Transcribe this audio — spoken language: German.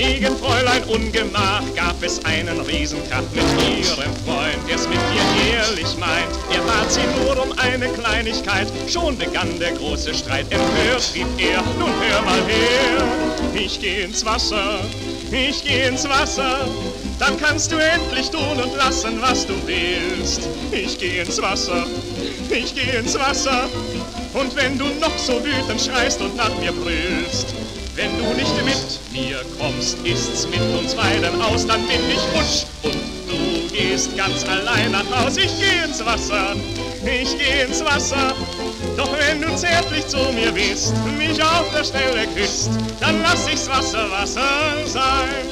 Wegen Fräulein Ungemach gab es einen Riesenkrach mit ihrem Freund, der's mit ihr ehrlich meint. Er bat sie nur um eine Kleinigkeit, schon begann der große Streit. Empört rief er, nun hör mal her, ich geh ins Wasser, ich geh ins Wasser. Dann kannst du endlich tun und lassen, was du willst. Ich geh ins Wasser, ich geh ins Wasser. Und wenn du noch so wütend schreist und nach mir brüllst, wenn du nicht mit kommst, ist's mit uns beiden aus, dann bin ich futsch und du gehst ganz allein nach Haus. Ich geh ins Wasser, ich geh ins Wasser. Doch wenn du zärtlich zu mir bist, mich auf der Stelle küsst, dann lass ich's Wasser, Wasser sein.